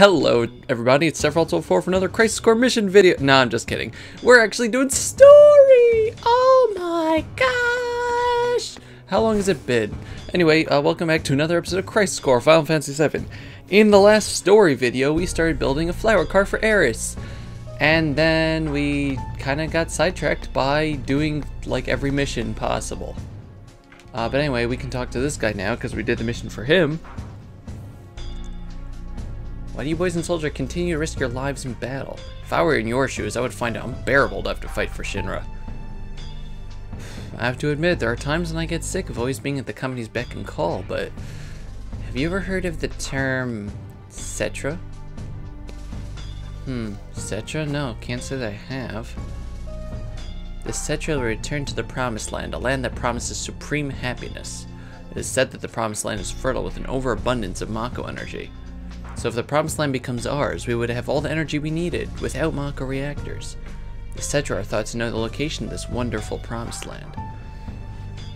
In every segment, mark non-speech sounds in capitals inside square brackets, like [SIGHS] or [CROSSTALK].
Hello, everybody. It's Sephiroth04 for another Crisis Core mission video. No, I'm just kidding. We're actually doing story. Oh my gosh. How long has it been? Anyway, uh, welcome back to another episode of Crisis Core Final Fantasy VII. In the last story video, we started building a flower car for Aeris. And then we kind of got sidetracked by doing like every mission possible. Uh, but anyway, we can talk to this guy now because we did the mission for him. Why do you boys and soldiers continue to risk your lives in battle? If I were in your shoes, I would find it unbearable to have to fight for Shinra. I have to admit, there are times when I get sick of always being at the company's beck and call, but have you ever heard of the term Cetra? Hmm, Cetra? No, can't say that I have. The Cetra will return to the Promised Land, a land that promises supreme happiness. It is said that the Promised Land is fertile with an overabundance of Mako energy. So if the Promised Land becomes ours, we would have all the energy we needed, without Mako reactors. Cetra are thought to know the location of this wonderful Promised Land.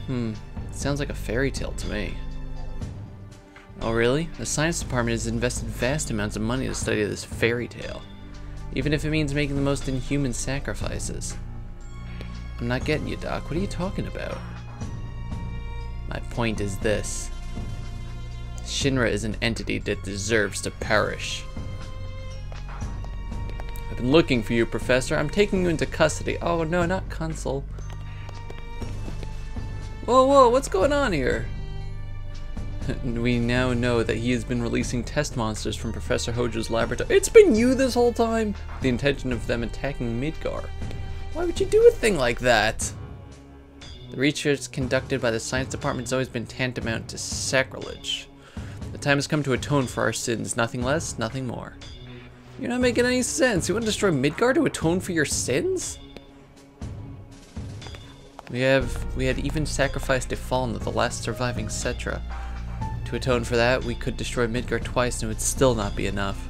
Hmm, sounds like a fairy tale to me. Oh really? The science department has invested vast amounts of money to study this fairy tale. Even if it means making the most inhuman sacrifices. I'm not getting you, Doc. What are you talking about? My point is this. Shinra is an entity that deserves to perish. I've been looking for you, Professor. I'm taking you into custody. Oh no, not Consul. Whoa, whoa, what's going on here? [LAUGHS] we now know that he has been releasing test monsters from Professor Hojo's laboratory. It's been you this whole time! with The intention of them attacking Midgar. Why would you do a thing like that? The research conducted by the science department has always been tantamount to sacrilege. Time has come to atone for our sins, nothing less, nothing more. You're not making any sense. You want to destroy Midgar to atone for your sins? We have we had even sacrificed Ifalna of the last surviving Cetra. To atone for that, we could destroy Midgar twice and it would still not be enough.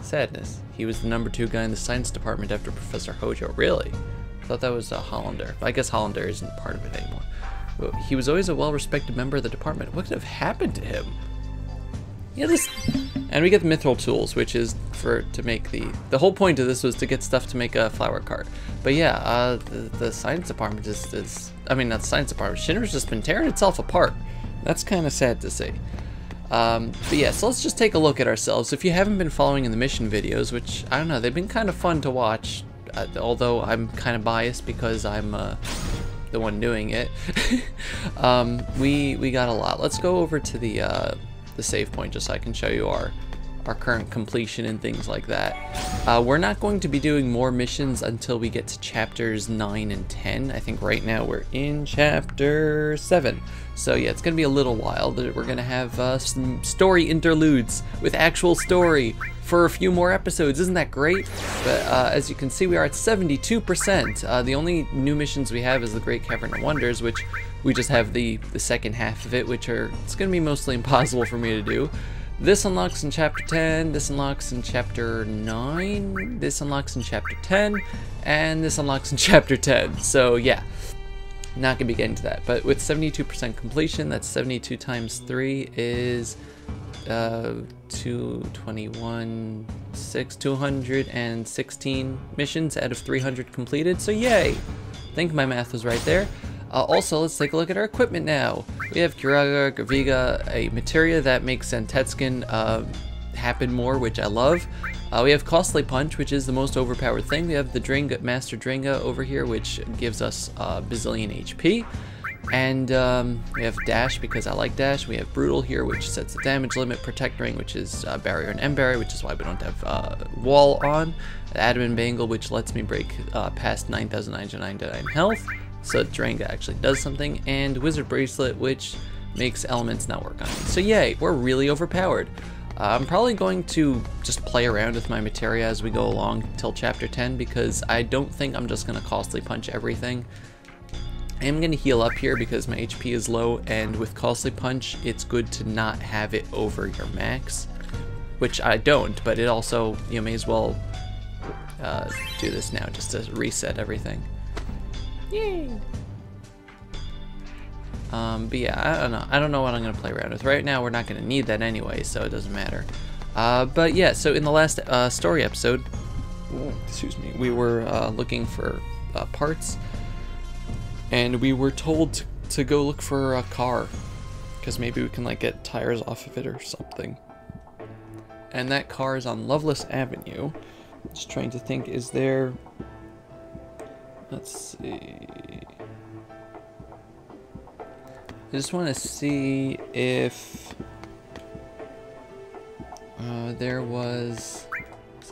Sadness. He was the number two guy in the science department after Professor Hojo. Really? I thought that was a Hollander. I guess Hollander isn't part of it anymore. He was always a well-respected member of the department. What could have happened to him? Yeah, this... And we get the mithril tools, which is for to make the... The whole point of this was to get stuff to make a flower cart. But yeah, uh, the, the science department is, is... I mean, not the science department. Shinra's just been tearing itself apart. That's kind of sad to see. Um, but yeah, so let's just take a look at ourselves. If you haven't been following in the mission videos, which, I don't know, they've been kind of fun to watch, uh, although I'm kind of biased because I'm uh, the one doing it, [LAUGHS] um, we, we got a lot. Let's go over to the, uh, the save point just so I can show you our, our current completion and things like that. Uh, we're not going to be doing more missions until we get to chapters 9 and 10. I think right now we're in chapter 7. So yeah, it's to be a little while. That we're to have uh, some story interludes with actual story for a few more episodes. Isn't that great? But uh, as you can see, we are at 72%. Uh, the only new missions we have is the Great Cavern of Wonders, which we just have the, the second half of it, which are it's to be mostly impossible for me to do. This unlocks in chapter 10, this unlocks in chapter 9, this unlocks in chapter 10, and this unlocks in [LAUGHS] chapter 10. So yeah, not gonna be getting to that. But with 72% completion, that's 72 times 3 is uh, 221, 6, 216 missions out of 300 completed. So yay! I think my math was right there. Uh, also, let's take a look at our equipment now. We have Kiraga, Graviga, a materia that makes Santetskin uh, happen more, which I love. Uh, we have Costly Punch, which is the most overpowered thing. We have the Dringa, Master Dringa over here, which gives us uh, bazillion HP. And um, we have Dash because I like Dash. We have Brutal here, which sets the damage limit. Protect Ring, which is uh, Barrier and End Barrier, which is why we don't have uh, Wall on. Adamant Bangle, which lets me break uh, past 9,999 health. So Dringa actually does something. And Wizard Bracelet, which makes elements not work on me. So yay, we're really overpowered. I'm probably going to just play around with my materia as we go along till chapter 10 because I don't think I'm just going to costly punch everything. I am going to heal up here because my HP is low and with costly punch it's good to not have it over your max. Which I don't, but it also, you may as well uh, do this now just to reset everything. Yay! Um, but yeah, I don't know. I don't know what I'm gonna play around with. Right now, we're not gonna need that anyway, so it doesn't matter. Uh, but yeah, so in the last uh, story episode, excuse me, we were uh, looking for uh, parts, and we were told to, to go look for a car, because maybe we can like get tires off of it or something. And that car is on Loveless Avenue. Just trying to think, is there? Let's see. I just want to see if uh, there was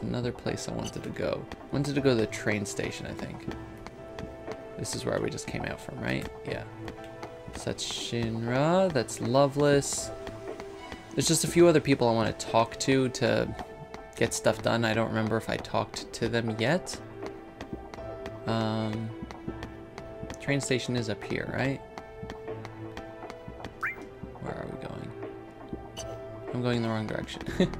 another place I wanted to go. I wanted to go to the train station, I think. This is where we just came out from, right? Yeah. So that's Shinra, that's Loveless. There's just a few other people I want to talk to to get stuff done. I don't remember if I talked to them yet. Um, train station is up here, right? Where are we going? I'm going in the wrong direction. [LAUGHS]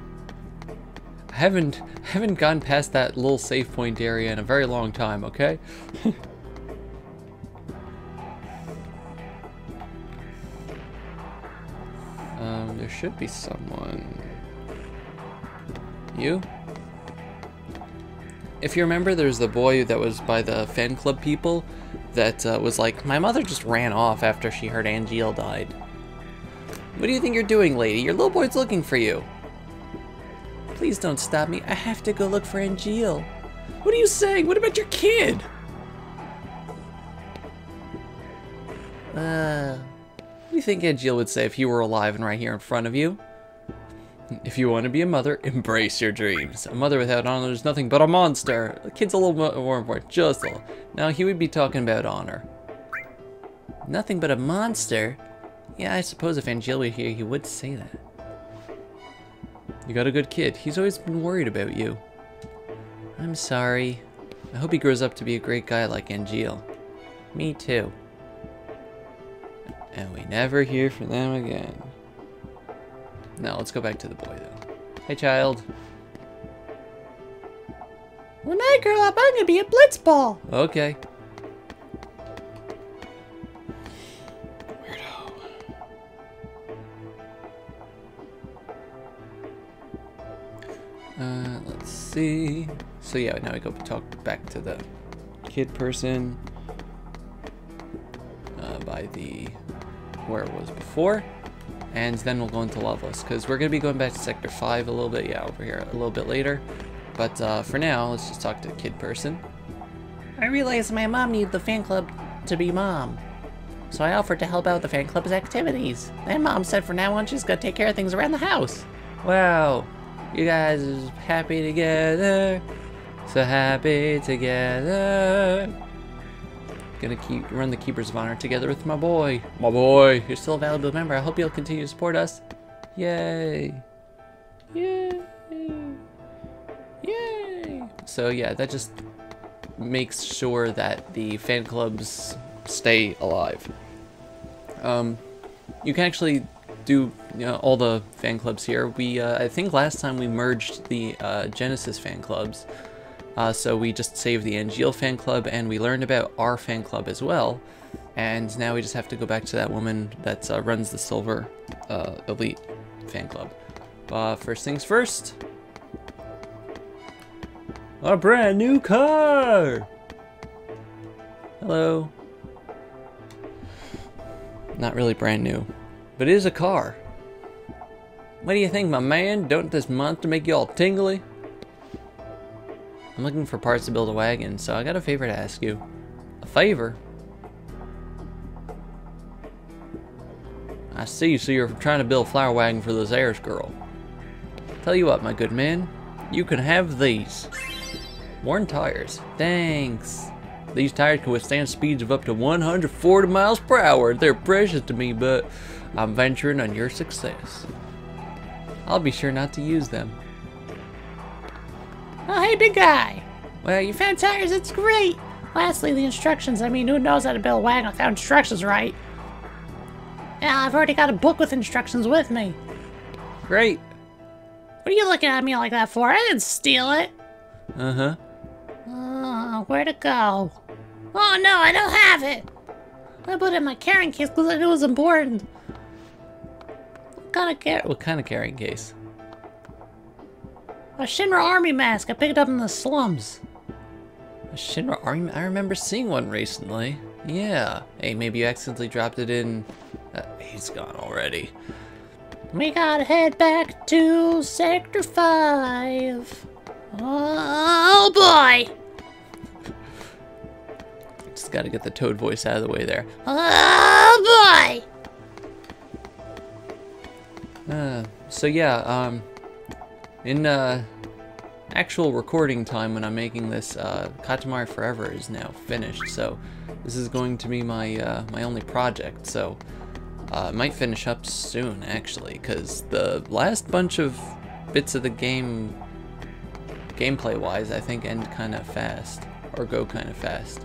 I haven't haven't gone past that little safe point area in a very long time, okay? [LAUGHS] um, there should be someone. You? If you remember, there's the boy that was by the fan club people that uh, was like, my mother just ran off after she heard Angeal died. What do you think you're doing, lady? Your little boy's looking for you. Please don't stop me. I have to go look for Angeal. What are you saying? What about your kid? Uh, what do you think Angeal would say if you were alive and right here in front of you? If you want to be a mother, embrace your dreams. A mother without honor is nothing but a monster. A kid's a little more important, just a little. Now, he would be talking about honor. Nothing but a monster? Yeah, I suppose if Angeal were here, he would say that. You got a good kid. He's always been worried about you. I'm sorry. I hope he grows up to be a great guy like Angeal. Me too. And we never hear from them again. Now, let's go back to the boy, though. Hey, child. When I grow up, I'm gonna be a blitzball. Okay. See. So yeah, now we go talk back to the kid person uh, by the where it was before, and then we'll go into Loveless because we're gonna be going back to Sector Five a little bit. Yeah, over here a little bit later. But uh, for now, let's just talk to the kid person. I realized my mom needed the fan club to be mom. So I offered to help out with the fan club's activities. And mom said for now on she's gonna take care of things around the house. Wow, you guys is happy together, so happy together. Gonna keep run the Keepers of Honor together with my boy. My boy, you're still a valuable member. I hope you'll continue to support us. Yay! Yay! Yay! So yeah, that just makes sure that the fan clubs stay alive. Um, you can actually do you know, all the fan clubs here. We, uh, I think last time we merged the uh, Genesis fan clubs, uh, so we just saved the Angeal fan club and we learned about our fan club as well. And now we just have to go back to that woman that uh, runs the Silver uh, Elite fan club. Uh, first things first. A brand new car! Hello. Not really brand new, but it is a car. What do you think, my man? Don't this monster make you all tingly? I'm looking for parts to build a wagon, so I got a favor to ask you. A favor? I see, so you're trying to build a flower wagon for this Ayers girl. Tell you what, my good man, you can have these. Worn tires. Thanks. These tires can withstand speeds of up to 140 miles per hour. They're precious to me, but I'm venturing on your success. I'll be sure not to use them. Oh, hey, big guy. Well, you found tires, it's great. Lastly, the instructions. I mean, who knows how to build a wagon without instructions, right? Yeah, I've already got a book with instructions with me. Great. What are you looking at me like that for? I didn't steal it. Uh-huh. Oh, where'd it go? Oh, no, I don't have it. I put it in my carrying case because I knew it was important. What kind of car- What kind of carrying case? A Shinra army mask I picked it up in the slums. A Shinra army? I remember seeing one recently. Yeah. Hey, maybe you accidentally dropped it in. Uh, he's gone already. We gotta head back to Sector 5. Oh boy! [LAUGHS] Just gotta get the Toad voice out of the way there. Oh boy! Uh, so yeah, um, in uh, actual recording time when I'm making this, uh, Katamari Forever is now finished. So this is going to be my uh, my only project. So uh, might finish up soon, actually, because the last bunch of bits of the game, gameplay-wise, I think end kind of fast or go kind of fast.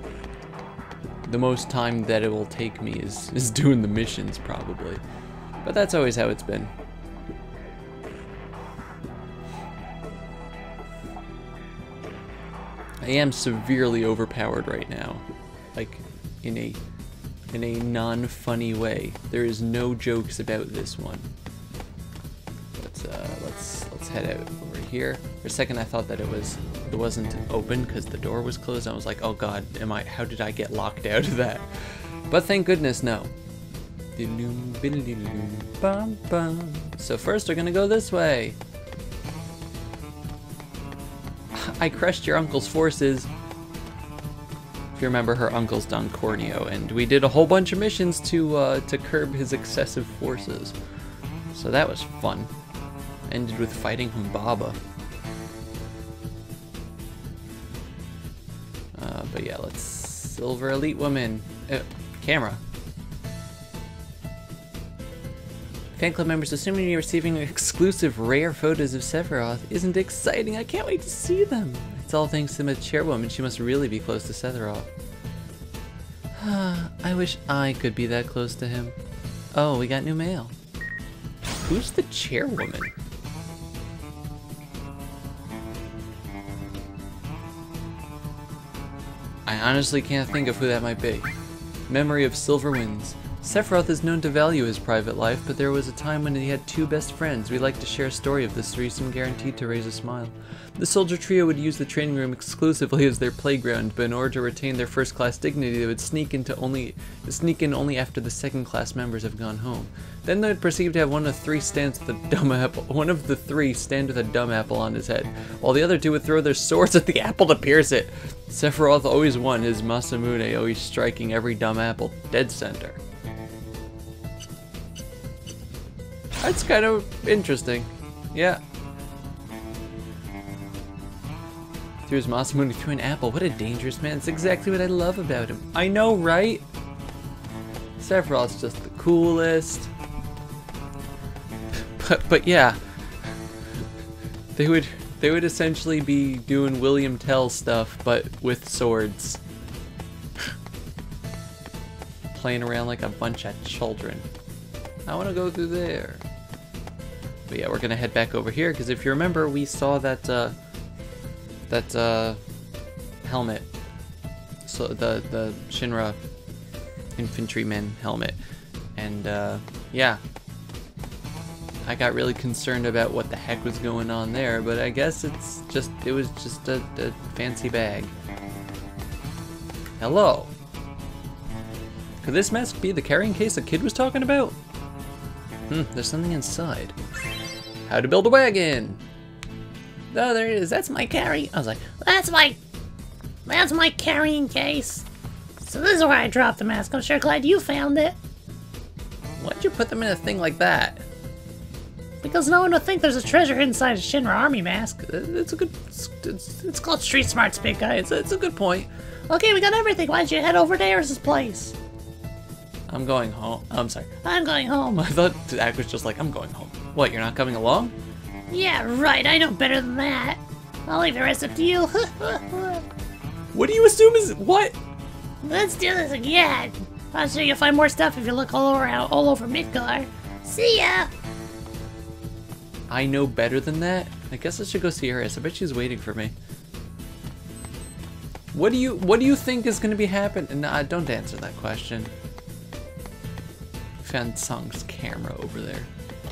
The most time that it will take me is is [LAUGHS] doing the missions probably, but that's always how it's been. Am severely overpowered right now. Like in a in a non-funny way. There is no jokes about this one. Let's uh, let's let's head out over here. For a second I thought that it was it wasn't open because the door was closed. I was like, oh god, am I how did I get locked out of that? But thank goodness no. So first we're gonna go this way. I crushed your uncle's forces. If you remember, her uncle's Don Corneo, and we did a whole bunch of missions to uh, to curb his excessive forces. So that was fun. Ended with fighting Humbaba. Uh, but yeah, let's Silver Elite Woman. Uh, camera. Fan club members, assuming you're receiving exclusive rare photos of Sephiroth isn't exciting. I can't wait to see them. It's all thanks to the chairwoman. She must really be close to Sephiroth. [SIGHS] I wish I could be that close to him. Oh, we got new mail. Who's the chairwoman? I honestly can't think of who that might be. Memory of Silver Winds. Sephiroth is known to value his private life, but there was a time when he had two best friends. We like to share a story of this threesome guaranteed to raise a smile. The soldier trio would use the training room exclusively as their playground, but in order to retain their first-class dignity, they would sneak into only sneak in only after the second-class members have gone home. Then they would proceed to have one of three stands with a dumb apple. [LAUGHS] One of the three stand with a dumb apple on his head, while the other two would throw their swords at the [LAUGHS] apple to pierce it. Sephiroth always won, his Masamune always striking every dumb apple dead center. That's kind of interesting. Yeah. His Masamune through an apple. What a dangerous man. It's exactly what I love about him. I know, right? Sephiroth's just the coolest. [LAUGHS] But, but yeah. They would they would essentially be doing William Tell stuff, but with swords. [LAUGHS] Playing around like a bunch of children. I want to go through there. But yeah, we're gonna head back over here because if you remember, we saw that uh, that uh, helmet. So the the Shinra infantryman helmet, and uh, yeah, I got really concerned about what the heck was going on there. But I guess it's just it was just a, a fancy bag. Hello. Could this mask be the carrying case the kid was talking about? Hmm, there's something inside. How to build a wagon. Oh, there it is. That's my carry. I was like, That's my... That's my carrying case. So this is where I dropped the mask. I'm sure glad you found it. why'd you put them in a thing like that? Because no one would think there's a treasure inside a Shinra army mask. Uh, It's a good. It's, it's, called street smarts, big guy. it's, a, it's a good point. Okay, we got everything. Why don't you head over to Eris's place? I'm going home. I'm sorry. I'm going home. [LAUGHS] I thought Dak was just like, I'm going home. What? You're not coming along? Yeah, right. I know better than that. I'll leave the rest up to you. [LAUGHS] What do you assume is what? Let's do this again. I'm sure you'll find more stuff if you look all over all over Midgar. See ya. I know better than that. I guess I should go see her. I bet she's waiting for me. What do you What do you think is going to be happening? Nah, uh, don't answer that question. found Tseng's camera over there.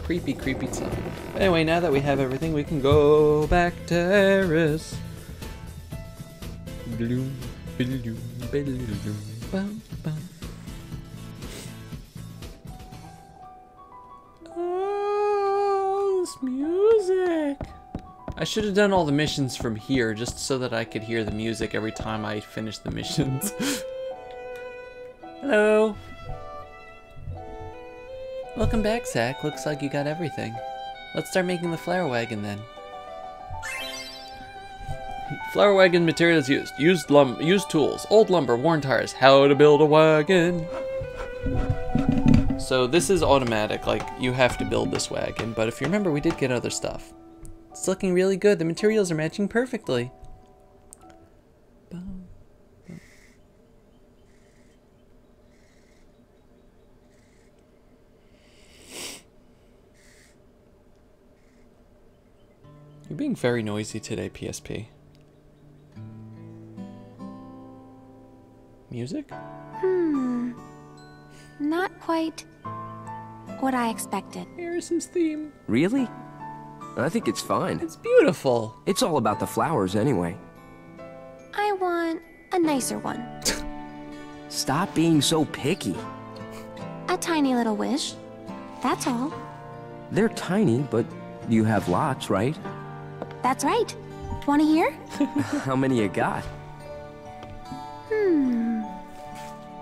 Creepy, creepy Tseng. Anyway, now that we have everything, we can go back to Aeris. Bloom, bloom, bloom, bum, bum. Oh, this music. I should have done all the missions from here just so that I could hear the music every time I finished the missions. [LAUGHS] Hello. Welcome back, Zack. Looks like you got everything. Let's start making the flower wagon then. Flower wagon materials used. Used lum used tools. Old lumber, worn tires. How to build a wagon. So this is automatic, like you have to build this wagon, but if you remember we did get other stuff. It's looking really good. The materials are matching perfectly. Being very noisy today, PSP. Music? Hmm. Not quite what I expected. Harrison's theme. Really? I think it's fine. It's beautiful. It's all about the flowers anyway. I want a nicer one. [LAUGHS] Stop being so picky. A tiny little wish. That's all. They're tiny, but you have lots, right? That's right. Want to hear? [LAUGHS] How many you got? Hmm.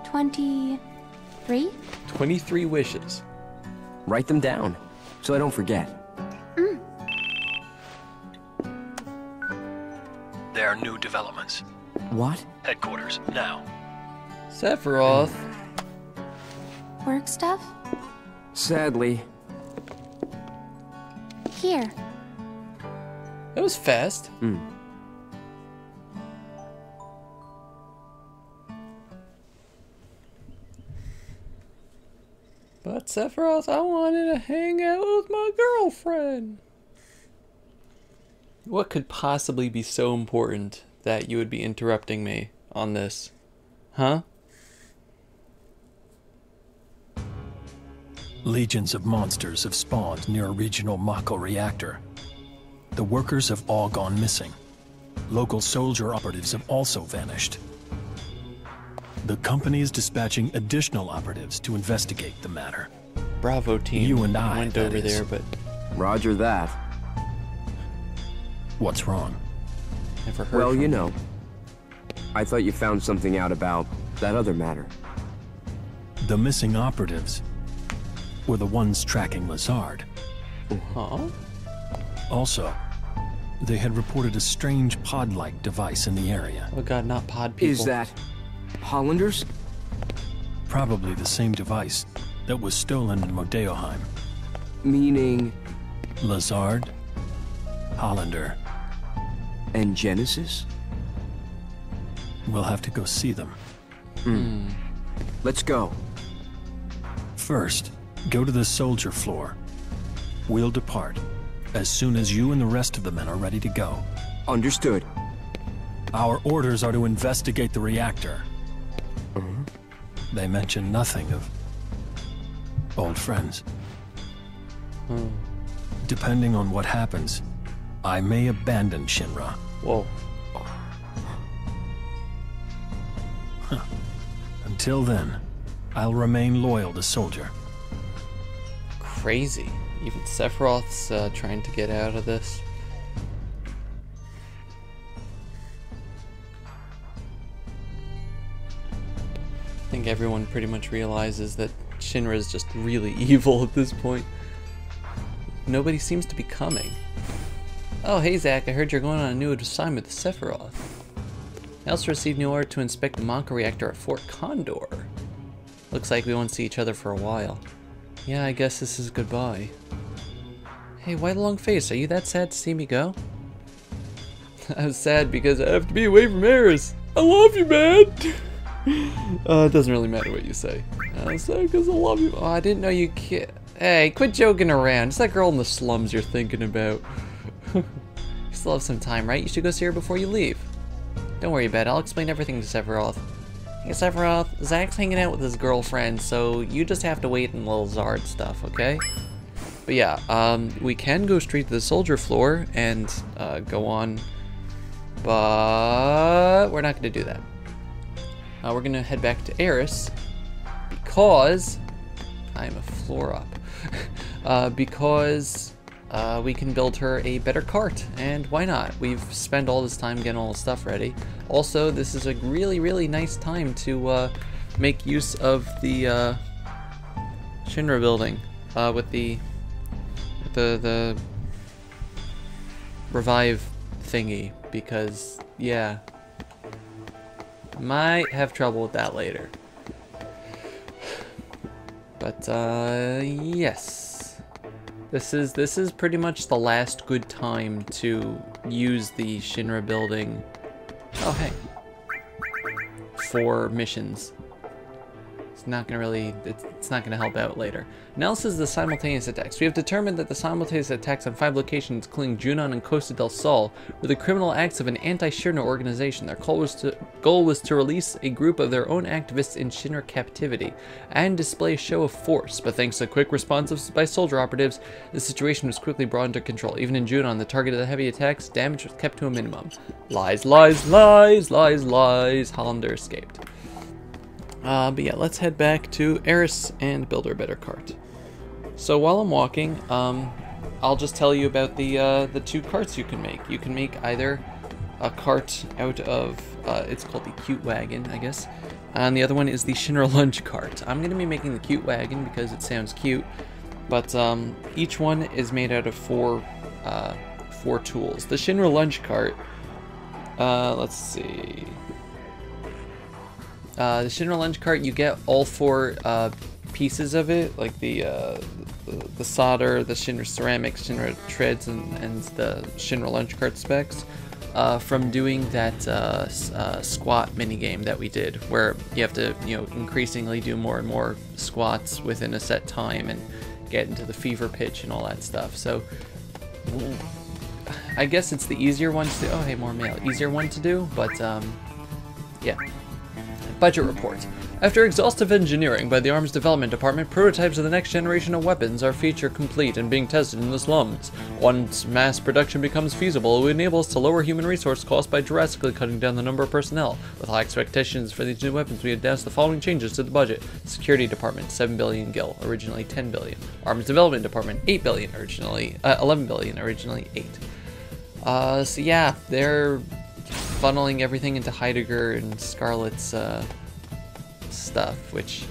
23? 23 wishes. Write them down, so I don't forget. There are new developments. What? Headquarters, now. Sephiroth. Work stuff? Sadly, Here. That was fast. Hmm. But Sephiroth, I wanted to hang out with my girlfriend. What could possibly be so important that you would be interrupting me on this? Huh? Legions of monsters have spawned near a regional Mako reactor. The workers have all gone missing. Local soldier operatives have also vanished. The company is dispatching additional operatives to investigate the matter. Bravo team. You and I, went over is. there, but Roger that. What's wrong? never heard. Well, from you them. know. I thought you found something out about that other matter. The missing operatives were the ones tracking Lazard. Huh? Also, they had reported a strange pod-like device in the area. Oh god, not pod people. Is that Hollanders? Probably the same device that was stolen in Modeoheim. Meaning Lazard, Hollander. and Genesis? We'll have to go see them. Hmm. Let's go. First, go to the soldier floor. We'll depart as soon as you and the rest of the men are ready to go. Understood. Our orders are to investigate the reactor. They mention nothing of old friends. Depending on what happens, I may abandon Shinra. Whoa. Until then, I'll remain loyal to Soldier. Crazy. Even Sephiroth's uh, trying to get out of this. I think everyone pretty much realizes that Shinra is just really [LAUGHS] evil at this point. Nobody seems to be coming. Oh, hey Zack, I heard you're going on a new assignment with Sephiroth. I also received new order to inspect the Mako reactor at Fort Condor. Looks like we won't see each other for a while. Yeah, I guess this is goodbye. Hey, why the long face? Are you that sad to see me go? [LAUGHS] I was sad because I have to be away from Aeris. I love you, man! [LAUGHS] uh, it doesn't really matter what you say. I was sad because I love you. Oh, I didn't know you ki- Hey, quit joking around. It's that girl in the slums you're thinking about. [LAUGHS] you still have some time, right? You should go see her before you leave. Don't worry about it. I'll explain everything to Sephiroth. Hey Sephiroth, Zack's hanging out with his girlfriend, so you just have to wait in little Zard stuff, okay? But yeah, um, we can go straight to the soldier floor and uh, go on, but we're not going to do that. Uh, we're going to head back to Aeris because I'm a floor up. [LAUGHS] uh, because uh, we can build her a better cart, and why not? We've spent all this time getting all the stuff ready. Also, this is a really, really nice time to uh, make use of the uh, Shinra building uh, with the the the revive thingy because yeah, might have trouble with that later. But uh, yes, this is this is pretty much the last good time to use the Shinra building. Oh hey, for missions. Not gonna really, it's, not gonna help out later. Analysis the simultaneous attacks. We have determined that the simultaneous attacks on five locations, including Junon and Costa del Sol, were the criminal acts of an anti-Shinra organization. Their goal was, to, goal was to release a group of their own activists in Shinra captivity and display a show of force. But thanks to quick responses by soldier operatives, the situation was quickly brought under control. Even in Junon, the target of the heavy attacks, damage was kept to a minimum. Lies, lies, lies, lies, lies. Hollander escaped. Uh, but yeah, let's head back to Aeris and build our better cart. So while I'm walking, um, I'll just tell you about the uh, the two carts you can make. You can make either a cart out of, uh, it's called the Cute Wagon, I guess, and the other one is the Shinra [LAUGHS] Lunch Cart. I'm going to be making the Cute Wagon because it sounds cute, but um, each one is made out of four, uh, four tools. The Shinra Lunch Cart, uh, let's see, uh, the Shinra lunch cart, you get all four uh, pieces of it, like the, uh, the, the solder, the Shinra ceramics, Shinra treads, and, and the Shinra lunch cart specs. Uh, from doing that uh, uh, squat that we did, where you have to, you know, increasingly do more and more squats within a set time and get into the fever pitch and all that stuff. So, I guess it's the easier one to do. Oh, hey, more mail. Easier one to do, but um, yeah. Budget report. After exhaustive engineering by the Arms Development Department, prototypes of the next generation of weapons are feature complete and being tested in the slums. Once mass production becomes feasible, it will enable us to lower human resource costs by drastically cutting down the number of personnel. With high expectations for these new weapons, we announced the following changes to the budget. Security Department, 7 billion gil, originally 10 billion. Arms Development Department, 8 billion originally, uh, 11 billion originally 8. Uh, so yeah, they're funneling everything into Heidegger and Scarlet's uh, stuff, which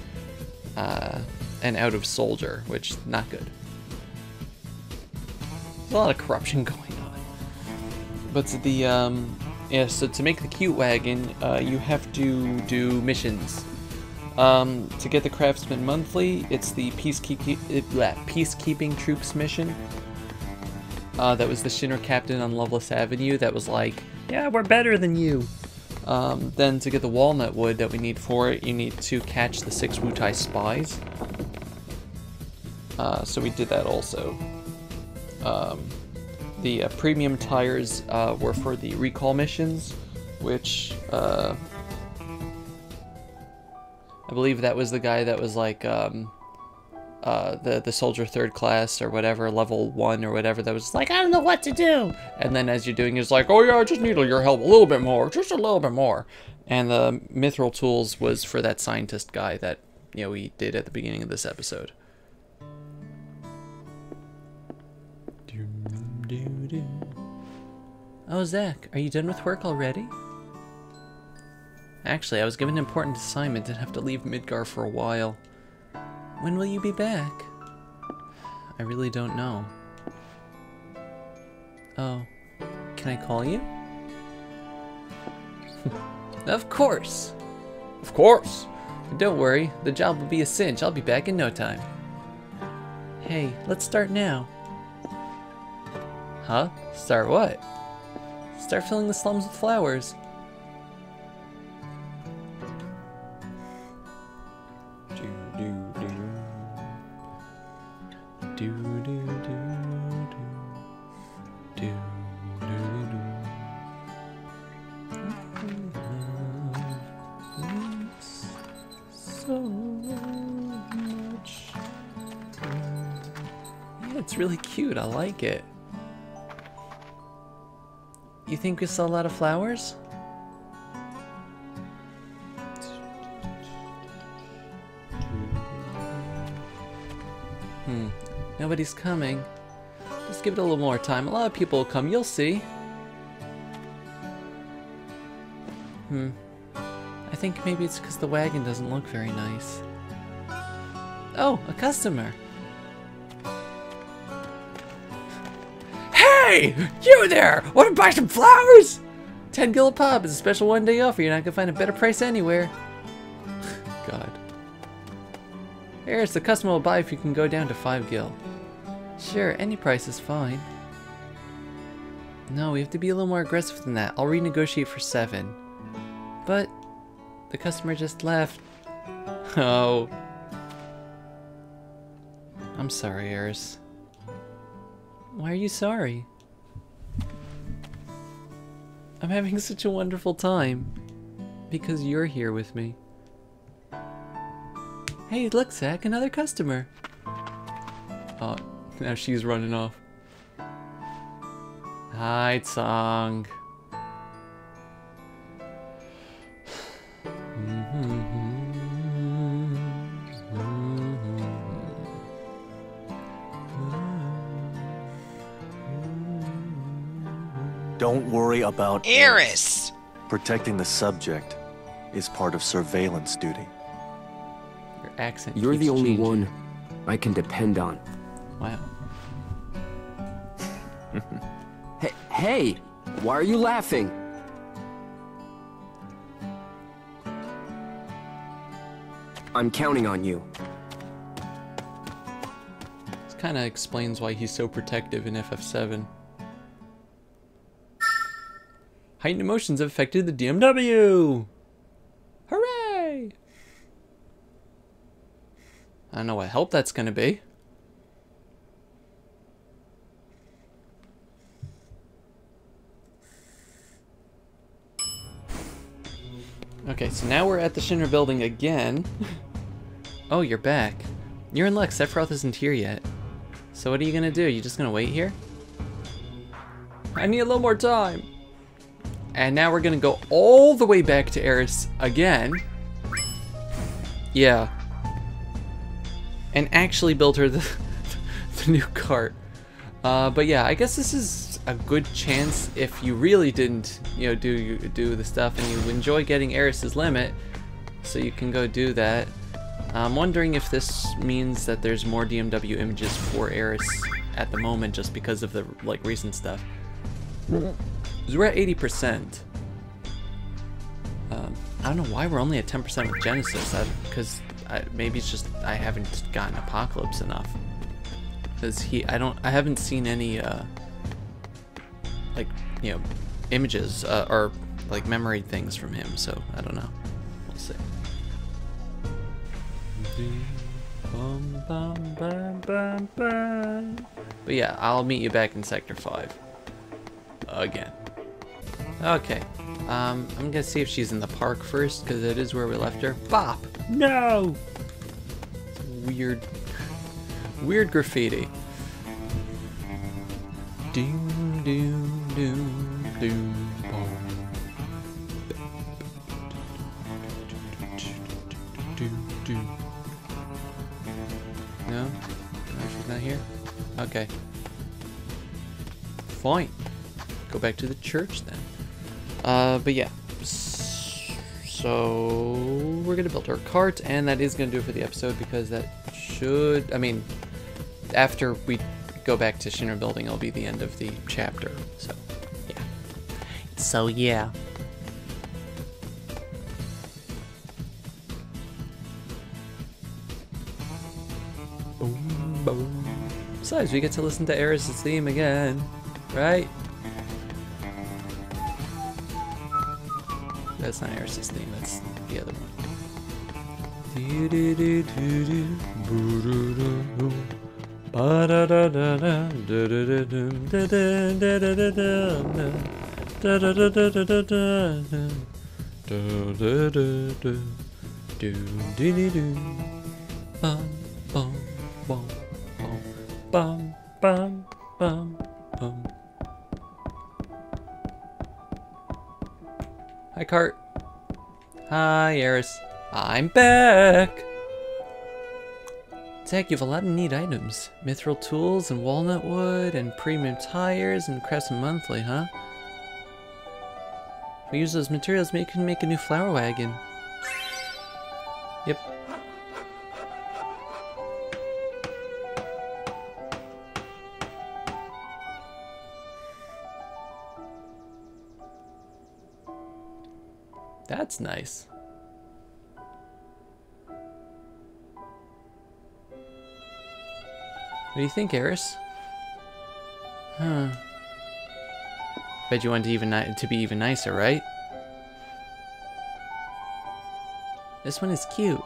uh, and out of Soldier, which not good. There's a lot of corruption [LAUGHS] going on. But the um, yeah, so to make the cute wagon, uh, you have to do missions. Um, to get the Craftsman Monthly, it's the peacekeeping, peacekeeping troops mission. Uh, that was the Shinra captain on Loveless Avenue that was like, yeah, we're better than you. Um, then to get the walnut wood that we need for it, you need to catch the six Wutai spies. Uh, so we did that also. Um, the uh, premium tires uh, were for the recall missions, which uh, I believe that was the guy that was like um, uh, the the soldier third class or whatever level one or whatever that was like I don't know what to do. and then as you're doing, it's like, oh yeah, I just need your help a little bit more, just a little bit more. And the mithril tools was for that scientist guy that you know we did at the beginning of this episode. Oh, Zack, are you done with work already? Actually, I was given an important assignment and have to leave Midgar for a while. When will you be back? I really don't know. Oh, can I call you? [LAUGHS] of course. Of course. Don't worry, the job will be a cinch. I'll be back in no time. Hey, let's start now. Huh? Start what? Start filling the slums with flowers. Like it. You think we sell a lot of flowers? Hmm. Nobody's coming. Just give it a little more time. A lot of people will come. You'll see. Hmm. I think maybe it's because the wagon doesn't look very nice. Oh, a customer. Hey! You there! Want to buy some flowers? 10 gil a pop is a special one day offer. You're not to find a better price anywhere. [SIGHS] God. Here's the customer will buy if you can go down to 5 gil. Sure, any price is fine. No, we have to be a little more aggressive than that. I'll renegotiate for 7. But the customer just left. [LAUGHS] Oh. I'm sorry, Eris. Why are you sorry? I'm having such a wonderful time. Because you're here with me. Hey, look, Zack, another customer. Oh, [LAUGHS] now she's running off. Hi, Tseng. Don't worry about Eris! Protecting the subject is part of surveillance duty. Your accent. You're the only changing. one I can depend on. Wow. [LAUGHS] Hey, hey! Why are you laughing? I'm counting on you. This kind of explains why he's so protective in FF7. Heightened emotions have affected the DMW! Hooray! I don't know what help that's gonna be. Okay, so now we're at the Shinra building again. [LAUGHS] oh, you're back. You're in luck, Sephiroth isn't here yet. So what are you gonna do? You just gonna wait here? I need a little more time. And now we're gonna go all the way back to Aeris again. Yeah. And actually build her the, [LAUGHS] the new cart. Uh, but yeah, I guess this is a good chance if you really didn't, you know, do do the stuff and you enjoy getting Aeris's limit, so you can go do that. I'm wondering if this means that there's more DMW images for Aeris at the moment just because of the like recent stuff. 'Cause we're at 80%. Um, I don't know why we're only at 10% with Genesis. Because maybe it's just I haven't gotten Apocalypse enough. Because he, I don't, I haven't seen any, uh, like, you know, images uh, or like memory things from him. So I don't know. We'll see. But yeah, I'll meet you back in Sector 5. Again. Okay. Um, I'm gonna see if she's in the park first, because that is where we left her. Bop! No! Weird. Weird graffiti. Doom, doom, doom, doom, boom. Doom, doom. No? No, she's not here? Okay. Fine. Go back to the church then. Uh, but yeah. So we're gonna build our cart, and that is gonna do it for the episode because that should. I mean, after we go back to Shinra building, it'll be the end of the chapter. So yeah. So yeah. Boom, boom. Besides, we get to listen to Aeris' theme again, right? That's not Aeris' theme, that's the other one. Cart. Hi, Aeris. I'm back! Zack, you have a lot of neat items. Mythril tools and walnut wood and premium tires and Crescent Monthly, huh? If we use those materials, maybe we can make a new flower wagon. Yep. That's nice. What do you think, Aeris? Huh. Bet you want to even to be even nicer, right? This one is cute.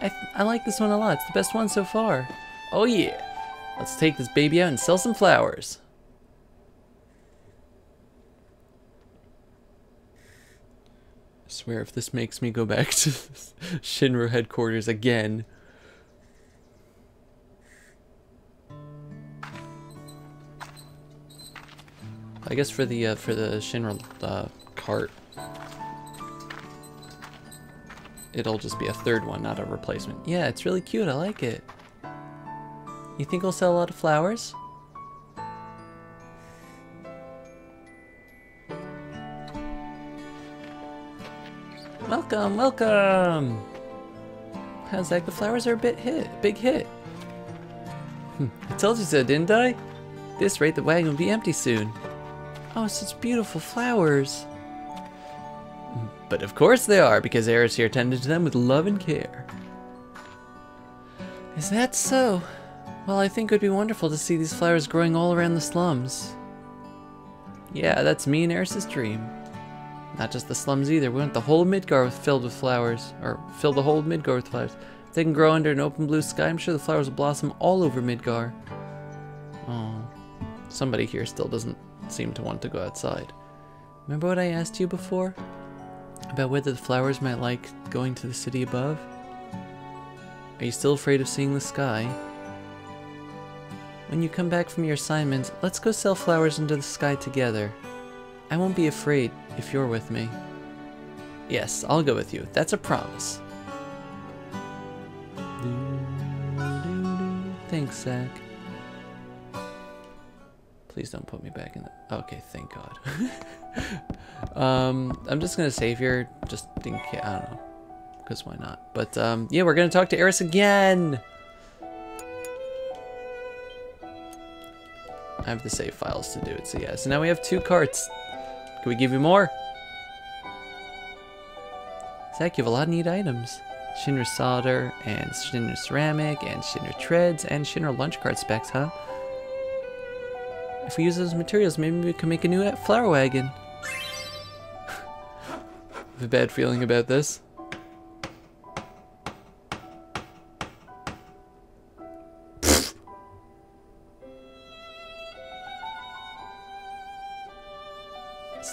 I, I like this one a lot. It's the best one so far. Oh yeah. Let's take this baby out and sell some flowers. Swear if this makes me go back [LAUGHS] to Shinra headquarters again. I guess for the uh, for the Shinra uh, cart, it'll just be a third one, not a replacement. Yeah, it's really cute. I like it. You think we'll sell a lot of flowers? Welcome, welcome. How's that? The flowers are a bit hit, big hit. Hmm, I told you so, didn't I? This rate, the wagon will be empty soon. Oh, such beautiful flowers. But of course they are, because Aeris here tended to them with love and care. Is that so? Well, I think it would be wonderful to see these flowers growing all around the slums. Yeah, that's me and Aeris's dream. Not just the slums either. We want the whole Midgar filled with flowers, or fill the whole Midgar with flowers. If they can grow under an open blue sky, I'm sure the flowers will blossom all over Midgar. Oh, somebody here still doesn't seem to want to go outside. Remember what I asked you before? About whether the flowers might like going to the city above? Are you still afraid of seeing the sky? When you come back from your assignment, let's go sell flowers into the sky together. I won't be afraid if you're with me. Yes, I'll go with you. That's a promise. Thanks, Zack. Please don't put me back in the... Okay, thank God. [LAUGHS] um, I'm just gonna save here, just in case, I don't know. Because why not? But, um, yeah, we're gonna talk to Aeris again! I have the save files to do it, so yeah. So now we have two carts. Can we give you more? Zack, you have a lot of neat items. Shinra solder, and Shinra ceramic, and Shinra treads, and Shinra lunch cart specs, huh? If we use those materials, maybe we can make a new flower wagon. [LAUGHS] I have a bad feeling about this.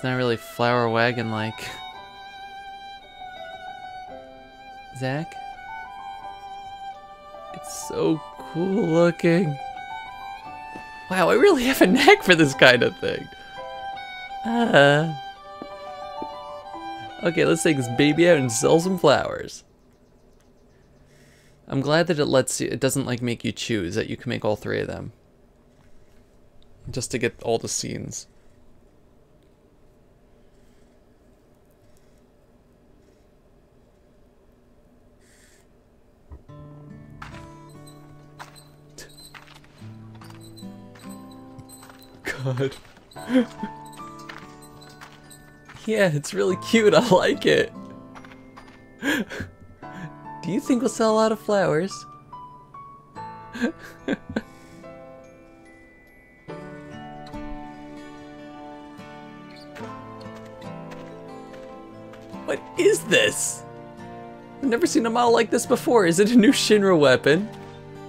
Not really flower wagon like. Zack? It's so cool looking. Wow, I really have a knack for this kind of thing. Uh. Okay, let's take this baby out and sell some flowers. I'm glad that it lets you, it doesn't like make you choose, that you can make all three of them. Just to get all the scenes. God. yeah, it's really cute. I like it. Do you think we'll sell a lot of flowers? what is this? I've never seen a model like this before. Is it a new Shinra weapon?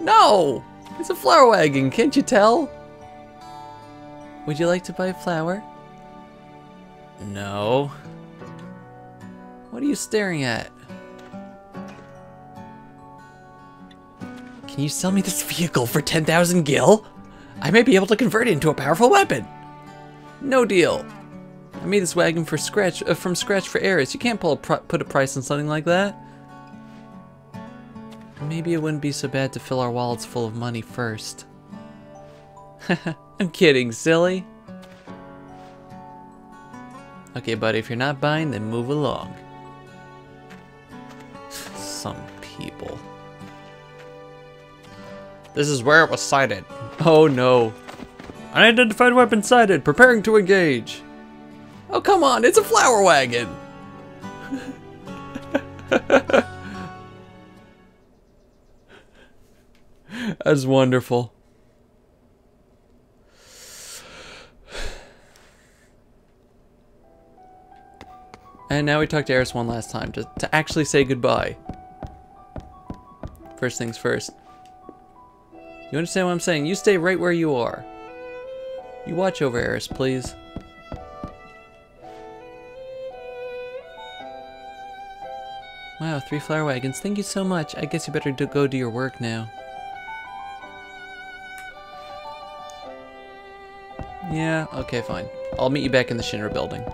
No! It's a flower wagon, can't you tell? Would you like to buy a flower? No. What are you staring at? Can you sell me this vehicle for 10,000 gil? I may be able to convert it into a powerful weapon. No deal. I made this wagon for scratch uh, from scratch for Aeris. You can't pull a put a price on something like that. Maybe it wouldn't be so bad to fill our wallets full of money first. [LAUGHS] I'm kidding, silly. Okay, buddy, if you're not buying, then move along. Some people. This is where it was sighted. Oh no. Unidentified weapon sighted, preparing to engage. Oh, come on, it's a flower wagon. [LAUGHS] That's wonderful. And now we talk to Aeris one last time to, to actually say goodbye. First things first. You understand what I'm saying? You stay right where you are. You watch over Aeris, please. Wow, three flower wagons. Thank you so much. I guess you better do go do your work now. Yeah, okay, fine. I'll meet you back in the Shinra building.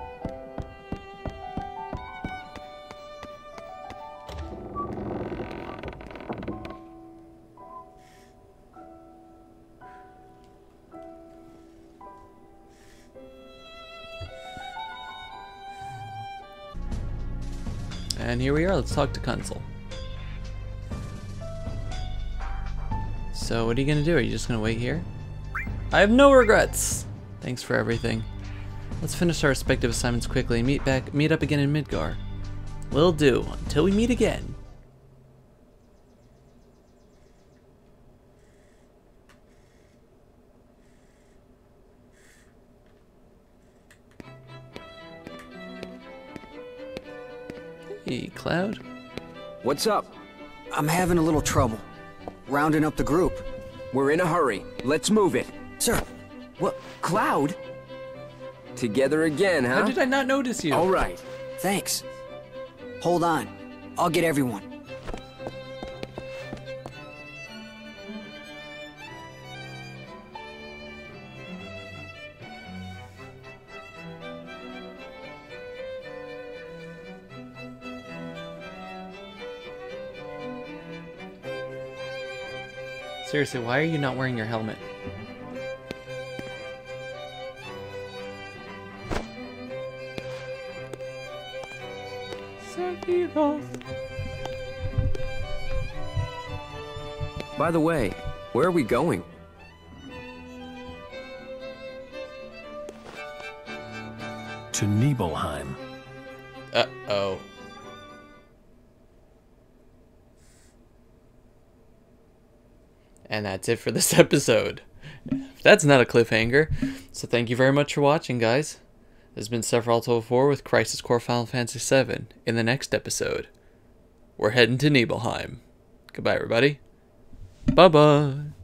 And here we are, let's talk to Kunsel. So what are you gonna do? Are you just gonna wait here? I have no regrets! Thanks for everything. Let's finish our respective assignments quickly and meet back meet up again in Midgar. Will do, until we meet again. What's up? I'm having a little trouble. Rounding up the group. We're in a hurry. Let's move it. Sir, what? Cloud? Together again, huh? How did I not notice you? All right. Thanks. Hold on. I'll get everyone. Seriously, why are you not wearing your helmet? By the way, where are we going? To Nibelheim. That's it for this [LAUGHS] episode. That's not a cliffhanger. So thank you very much for watching, guys. This has been Sephiroth 04 with Crisis Core Final Fantasy VII. In the next episode, we're heading to Nibelheim. Goodbye, everybody. Bye-bye.